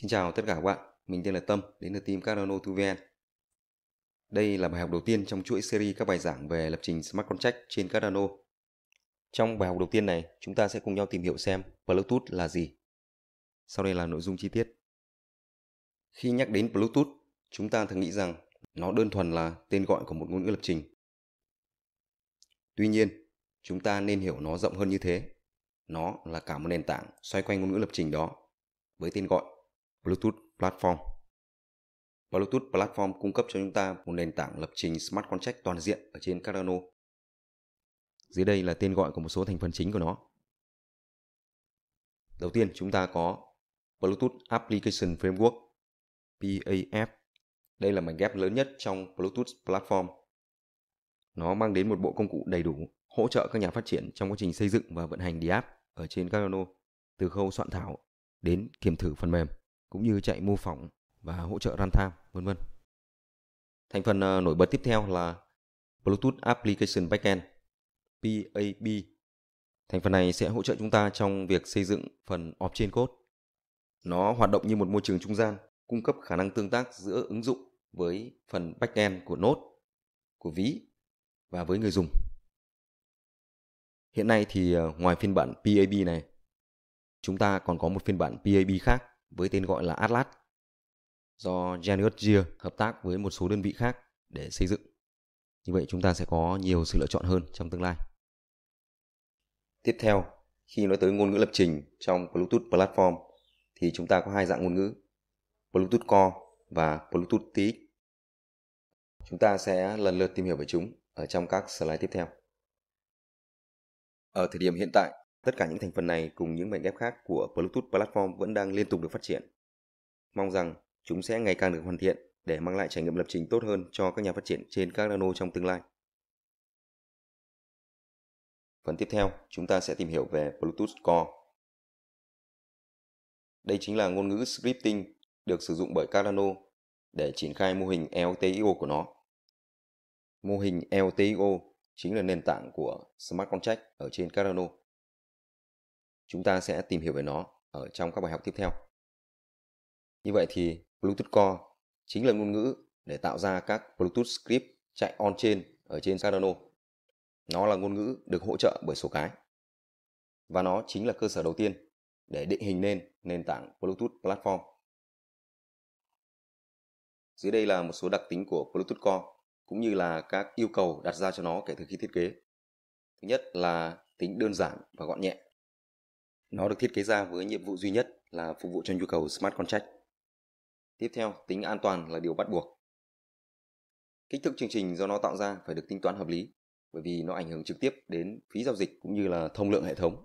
Xin chào tất cả các bạn, mình tên là Tâm, đến từ team Cardano 2VN. Đây là bài học đầu tiên trong chuỗi series các bài giảng về lập trình Smart Contract trên Cardano. Trong bài học đầu tiên này, chúng ta sẽ cùng nhau tìm hiểu xem Bluetooth là gì. Sau đây là nội dung chi tiết. Khi nhắc đến Bluetooth, chúng ta thường nghĩ rằng nó đơn thuần là tên gọi của một ngôn ngữ lập trình. Tuy nhiên, chúng ta nên hiểu nó rộng hơn như thế. Nó là cả một nền tảng xoay quanh ngôn ngữ lập trình đó với tên gọi Bluetooth Platform. Bluetooth Platform cung cấp cho chúng ta một nền tảng lập trình Smart Contract toàn diện ở trên Cardano. Dưới đây là tên gọi của một số thành phần chính của nó. Đầu tiên, chúng ta có Bluetooth Application Framework PAF. Đây là mảnh ghép lớn nhất trong Bluetooth Platform. Nó mang đến một bộ công cụ đầy đủ hỗ trợ các nhà phát triển trong quá trình xây dựng và vận hành DApp ở trên Cardano từ khâu soạn thảo đến kiểm thử phần mềm cũng như chạy mô phỏng và hỗ trợ runtime, vân vân. Thành phần ờ, nổi bật tiếp theo là Bluetooth Application Backend PAB. Thành phần này sẽ hỗ trợ chúng ta trong việc xây dựng phần off-chain code. Nó hoạt động như một môi trường trung gian, cung cấp khả năng tương tác giữa ứng dụng với phần backend của node, của ví và với người dùng. Hiện nay thì ờ, ngoài phiên bản PAB này, chúng ta còn có một phiên bản PAB khác với tên gọi là Atlas do Genius Gear hợp tác với một số đơn vị khác để xây dựng. Như vậy chúng ta sẽ có nhiều sự lựa chọn hơn trong tương lai. Tiếp theo, khi nói tới ngôn ngữ lập trình trong Bluetooth Platform thì chúng ta có hai dạng ngôn ngữ, Bluetooth Core và Bluetooth TX. Chúng ta sẽ lần lượt tìm hiểu về chúng ở trong các slide tiếp theo. Ở thời điểm hiện tại, Tất cả những thành phần này cùng những mảnh ghép khác của Bluetooth Platform vẫn đang liên tục được phát triển. Mong rằng chúng sẽ ngày càng được hoàn thiện để mang lại trải nghiệm lập trình tốt hơn cho các nhà phát triển trên các nano trong tương lai. Phần tiếp theo, chúng ta sẽ tìm hiểu về Bluetooth Core. Đây chính là ngôn ngữ scripting được sử dụng bởi Cardano để triển khai mô hình LTIO của nó. Mô hình LTIO chính là nền tảng của Smart Contract ở trên Cardano. Chúng ta sẽ tìm hiểu về nó ở trong các bài học tiếp theo. Như vậy thì Bluetooth Core chính là ngôn ngữ để tạo ra các Bluetooth script chạy on-chain ở trên Cardano. Nó là ngôn ngữ được hỗ trợ bởi số cái. Và nó chính là cơ sở đầu tiên để định hình nên nền tảng Bluetooth Platform. Dưới đây là một số đặc tính của Bluetooth Core, cũng như là các yêu cầu đặt ra cho nó kể từ khi thiết kế. Thứ nhất là tính đơn giản và gọn nhẹ. Nó được thiết kế ra với nhiệm vụ duy nhất là phục vụ cho nhu cầu smart contract. Tiếp theo, tính an toàn là điều bắt buộc. Kích thước chương trình do nó tạo ra phải được tính toán hợp lý bởi vì nó ảnh hưởng trực tiếp đến phí giao dịch cũng như là thông lượng hệ thống.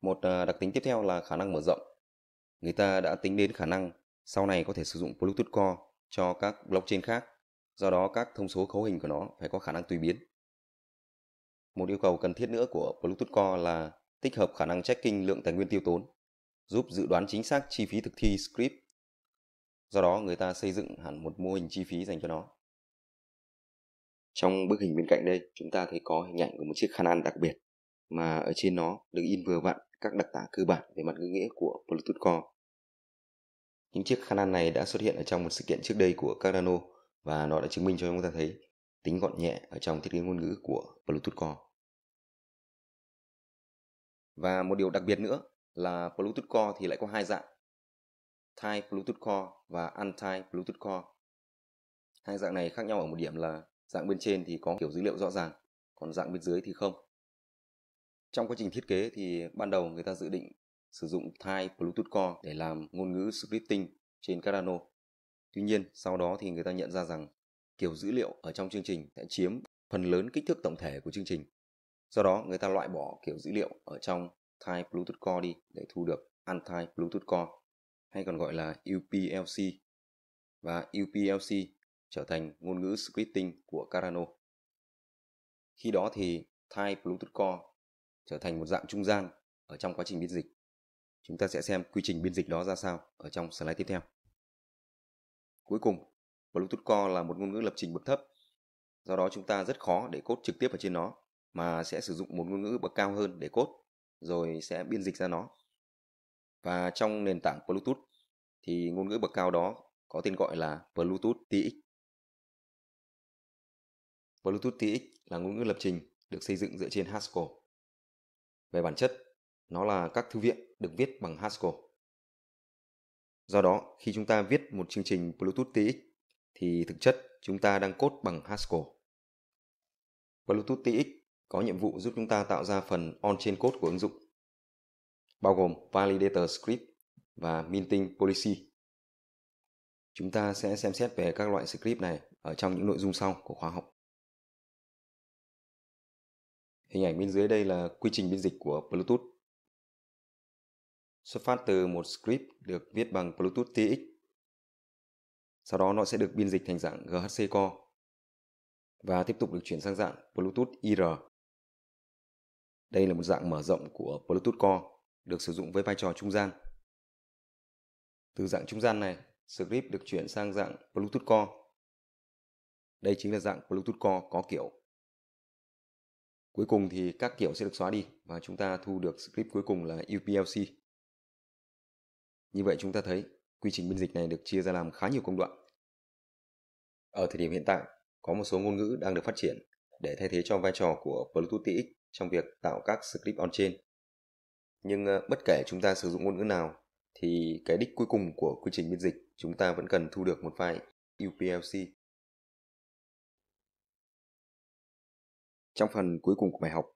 Một à, đặc tính tiếp theo là khả năng mở rộng. Người ta đã tính đến khả năng sau này có thể sử dụng Bluetooth Core cho các blockchain khác, do đó các thông số cấu hình của nó phải có khả năng tùy biến. Một yêu cầu cần thiết nữa của Bluetooth Core là tích hợp khả năng tracking lượng tài nguyên tiêu tốn, giúp dự đoán chính xác chi phí thực thi script. Do đó, người ta xây dựng hẳn một mô hình chi phí dành cho nó. Trong bức hình bên cạnh đây, chúng ta thấy có hình ảnh của một chiếc khăn ăn đặc biệt mà ở trên nó được in vừa vặn các đặc tả cơ bản về mặt ngữ nghĩa của Bluetooth Core. Những chiếc khăn ăn này đã xuất hiện ở trong một sự kiện trước đây của Cardano và nó đã chứng minh cho chúng ta thấy tính gọn nhẹ ở trong thiết kế ngôn ngữ của Bluetooth Core. Và một điều đặc biệt nữa là Bluetooth Core thì lại có hai dạng. Type Bluetooth Core và Untype Bluetooth Core. Hai dạng này khác nhau ở một điểm là dạng bên trên thì có kiểu dữ liệu rõ ràng, còn dạng bên dưới thì không. Trong quá trình thiết kế thì ban đầu người ta dự định sử dụng Type Bluetooth Core để làm ngôn ngữ scripting trên Cardano. Tuy nhiên, sau đó thì người ta nhận ra rằng kiểu dữ liệu ở trong chương trình sẽ chiếm phần lớn kích thước tổng thể của chương trình Do đó người ta loại bỏ kiểu dữ liệu ở trong Thai Bluetooth Core đi để thu được Anti Bluetooth Core hay còn gọi là UPLC và UPLC trở thành ngôn ngữ scripting của Carano. Khi đó thì Thai Bluetooth Core trở thành một dạng trung gian ở trong quá trình biên dịch. Chúng ta sẽ xem quy trình biên dịch đó ra sao ở trong slide tiếp theo. Cuối cùng, Bluetooth Core là một ngôn ngữ lập trình bậc thấp. Do đó chúng ta rất khó để code trực tiếp ở trên nó mà sẽ sử dụng một ngôn ngữ bậc cao hơn để cốt, rồi sẽ biên dịch ra nó. Và trong nền tảng Bluetooth thì ngôn ngữ bậc cao đó có tên gọi là Bluetooth TX. Bluetooth TX là ngôn ngữ lập trình được xây dựng dựa trên Haskell. Về bản chất, nó là các thư viện được viết bằng Haskell. Do đó, khi chúng ta viết một chương trình Bluetooth TX thì thực chất chúng ta đang code bằng Haskell. Bluetooth TX có nhiệm vụ giúp chúng ta tạo ra phần on-chain code của ứng dụng, bao gồm validator script và minting policy. Chúng ta sẽ xem xét về các loại script này ở trong những nội dung sau của khóa học. Hình ảnh bên dưới đây là quy trình biên dịch của Bluetooth. Xuất phát từ một script được viết bằng Bluetooth TX. Sau đó nó sẽ được biên dịch thành dạng GHC Core và tiếp tục được chuyển sang dạng Bluetooth IR. Đây là một dạng mở rộng của Bluetooth Core được sử dụng với vai trò trung gian. Từ dạng trung gian này, script được chuyển sang dạng Bluetooth Core. Đây chính là dạng Bluetooth Core có kiểu. Cuối cùng thì các kiểu sẽ được xóa đi và chúng ta thu được script cuối cùng là UPLC. Như vậy chúng ta thấy quy trình biên dịch này được chia ra làm khá nhiều công đoạn. Ở thời điểm hiện tại, có một số ngôn ngữ đang được phát triển để thay thế cho vai trò của Bluetooth TX trong việc tạo các script on-chain. Nhưng ờ, bất kể chúng ta sử dụng ngôn ngữ nào thì cái đích cuối cùng của quy trình biên dịch chúng ta vẫn cần thu được một file UPLC. Trong phần cuối cùng của bài học,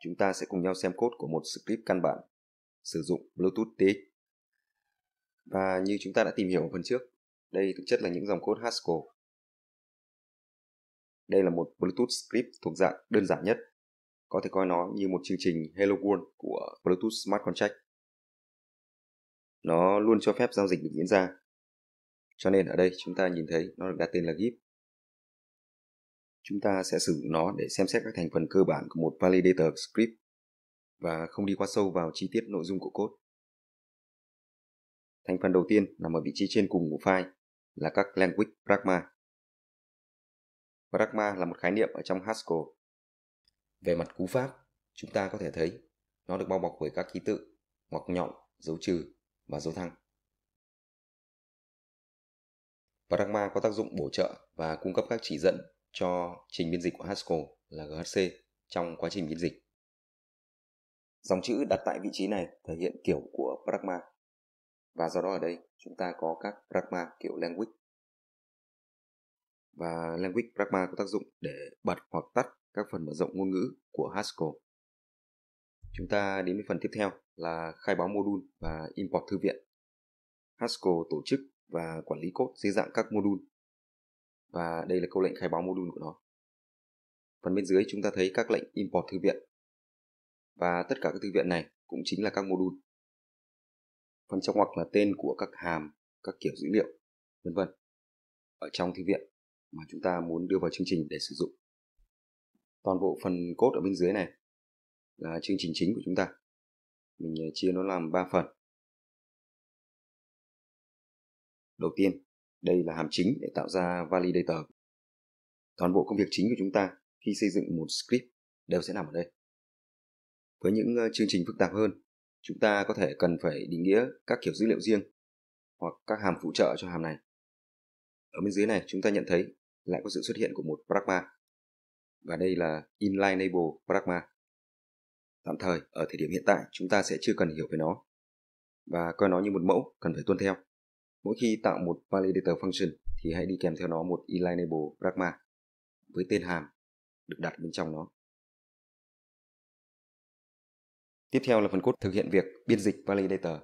chúng ta sẽ cùng nhau xem code của một script căn bản sử dụng Bluetooth TX. Và như chúng ta đã tìm hiểu ở phần trước, đây thực chất là những dòng code Haskell đây là một Bluetooth script thuộc dạng đơn giản nhất. Có thể coi nó như một chương trình Hello World của Bluetooth Smart Contract. Nó luôn cho phép giao dịch được diễn ra. Cho nên ở đây chúng ta nhìn thấy nó được đặt tên là GIP. Chúng ta sẽ sử dụng nó để xem xét các thành phần cơ bản của một validator script và không đi quá sâu vào chi tiết nội dung của code. Thành phần đầu tiên nằm ở vị trí trên cùng của file là các language pragma Pragma là một khái niệm ở trong Haskell. Về mặt cú pháp, chúng ta có thể thấy nó được bao bọc bởi các ký tự, ngoặc nhọn, dấu trừ và dấu thăng. Pragma có tác dụng bổ trợ và cung cấp các chỉ dẫn cho trình biên dịch của Haskell là GHC trong quá trình biên dịch. Dòng chữ đặt tại vị trí này thể hiện kiểu của Pragma và do đó ở đây chúng ta có các Pragma kiểu language và Language Pragma có tác dụng để bật hoặc tắt các phần mở rộng ngôn ngữ của Haskell. Chúng ta đến với phần tiếp theo là khai báo module và import thư viện. Haskell tổ chức và quản lý code dưới dạng các module. Và đây là câu lệnh khai báo module của nó. Phần bên dưới chúng ta thấy các lệnh import thư viện. Và tất cả các thư viện này cũng chính là các module. Phần trong ngoặc là tên của các hàm, các kiểu dữ liệu, vân vân ở trong thư viện mà chúng ta muốn đưa vào chương trình để sử dụng. Toàn bộ phần cốt ở bên dưới này là chương trình chính của chúng ta. Mình ờ, chia nó làm 3 phần. Đầu tiên, đây là hàm chính để tạo ra validator. Toàn bộ công việc chính của chúng ta khi xây dựng một script đều sẽ nằm ở đây. Với những ờ, chương trình phức tạp hơn, chúng ta có thể cần phải định nghĩa các kiểu dữ liệu riêng hoặc các hàm phụ trợ cho hàm này. Ở bên dưới này chúng ta nhận thấy lại có sự xuất hiện của một pragma. Và đây là inline label pragma. Tạm thời, ở thời điểm hiện tại, chúng ta sẽ chưa cần hiểu về nó và coi nó như một mẫu cần phải tuân theo. Mỗi khi tạo một validator function thì hãy đi kèm theo nó một inline label pragma với tên hàm được đặt bên trong nó. Tiếp theo là phần code thực hiện việc biên dịch validator.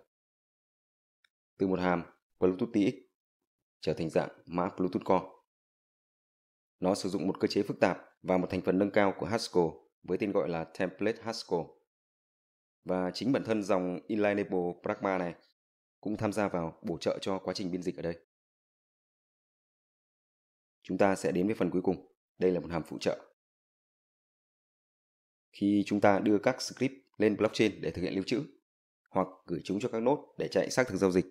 Từ một hàm Bluetooth TX trở thành dạng mã Bluetooth Core. Nó sử dụng một cơ chế phức tạp và một thành phần nâng cao của Haskell với tên gọi là Template Haskell. Và chính bản thân dòng Inlineable Pragma này cũng tham gia vào bổ trợ cho quá trình biên dịch ở đây. Chúng ta sẽ đến với phần cuối cùng. Đây là một hàm phụ trợ. Khi chúng ta đưa các script lên blockchain để thực hiện lưu trữ hoặc gửi chúng cho các nốt để chạy xác thực giao dịch,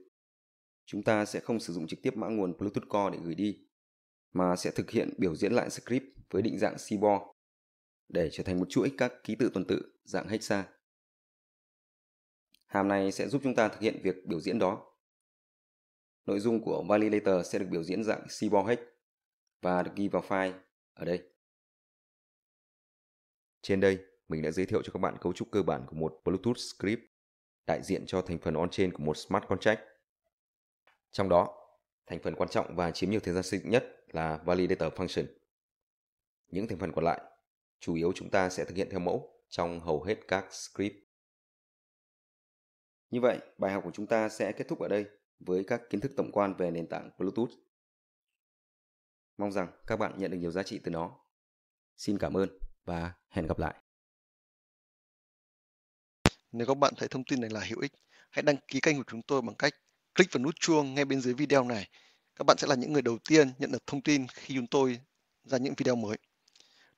chúng ta sẽ không sử dụng trực tiếp mã nguồn Bluetooth Core để gửi đi mà sẽ thực hiện biểu diễn lại script với định dạng CBOR để trở thành một chuỗi các ký tự tuần tự dạng hexa. Hàm này sẽ giúp chúng ta thực hiện việc biểu diễn đó. Nội dung của validator sẽ được biểu diễn dạng Seaborg Hex và được ghi vào file ở đây. Trên đây, mình đã giới thiệu cho các bạn cấu trúc cơ bản của một Bluetooth script đại diện cho thành phần on-chain của một smart contract. Trong đó, thành phần quan trọng và chiếm nhiều thời gian xây dựng nhất là validator function. Những thành phần còn lại, chủ yếu chúng ta sẽ thực hiện theo mẫu trong hầu hết các script. Như vậy, bài học của chúng ta sẽ kết thúc ở đây với các kiến thức tổng quan về nền tảng Bluetooth. Mong rằng các bạn nhận được nhiều giá trị từ nó. Xin cảm ơn và hẹn gặp lại. Nếu các bạn thấy thông tin này là hữu ích, hãy đăng ký kênh của chúng tôi bằng cách click vào nút chuông ngay bên dưới video này. Các bạn sẽ là những người đầu tiên nhận được thông tin khi chúng tôi ra những video mới.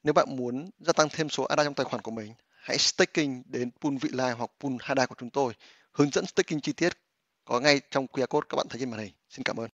Nếu bạn muốn gia tăng thêm số ADA trong tài khoản của mình, hãy staking đến pool vị lai hoặc pool HADA của chúng tôi. Hướng dẫn staking chi tiết có ngay trong QR code các bạn thấy trên màn hình. Xin cảm ơn.